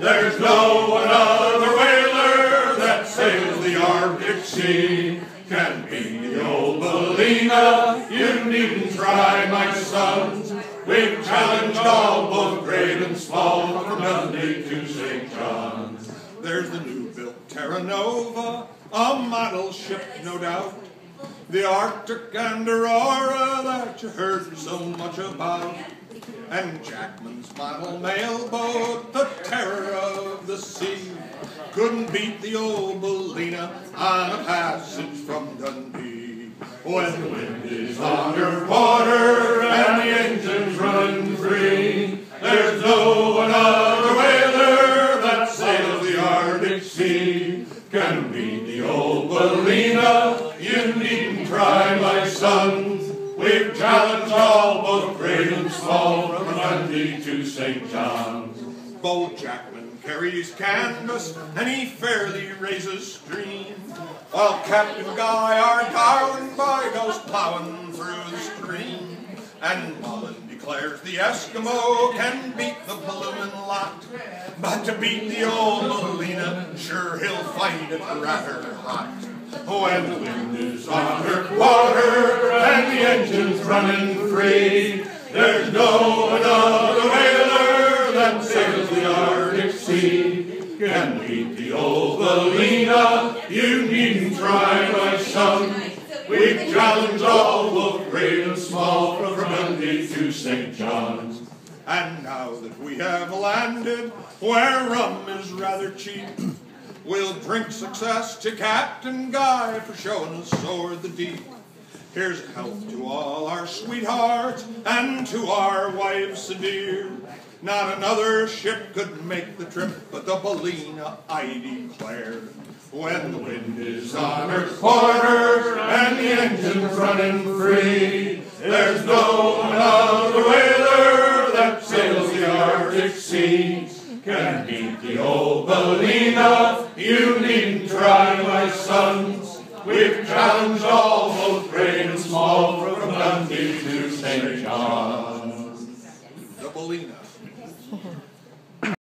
There's no other whaler that sails the Arctic Sea. Can beat the old Ballina, you needn't try, my sons. We've challenged all, both great and small, from Dundee to St. John's. There's the new-built Terra Nova, a model ship, no doubt. The Arctic and Aurora that you heard so much about. And Jackman's model mailboat, the terror of the sea. Couldn't beat the old Ballina on a passage from Dundee. When the wind is underwater and the engine's running free, there's no another whaler that sails the Arctic Sea. Can beat the old Ballina, you needn't try, my sons. We've challenged all, both great and small, from Dundee to St. John's. Bold Jackman carries canvas and he fairly raises stream, while Captain Guy, our darling boy, goes plowing through the stream. And Mullen declares the Eskimo can beat the bloomin' lot, but to beat the old Molina, sure he'll find it rather hot. When the wind is on her quarter and the engine's running free, there's no another whaler that sails the Arctic Sea. Can beat the old Ballina, you needn't try, my son. We've challenged all, the great and To St. John's. And now that we have landed where rum is rather cheap, we'll drink success to Captain Guy for showing us o'er the deep. Here's health to all our sweethearts and to our wives dear. Not another ship could make the trip but the Ballina, I declare. When the wind is on her quarter and the engine's running free, there's no other whaler that sails the Arctic seas. Can beat the old Bellina, you needn't try, my sons. We've challenged all, both great and small, from Dundee to St. John.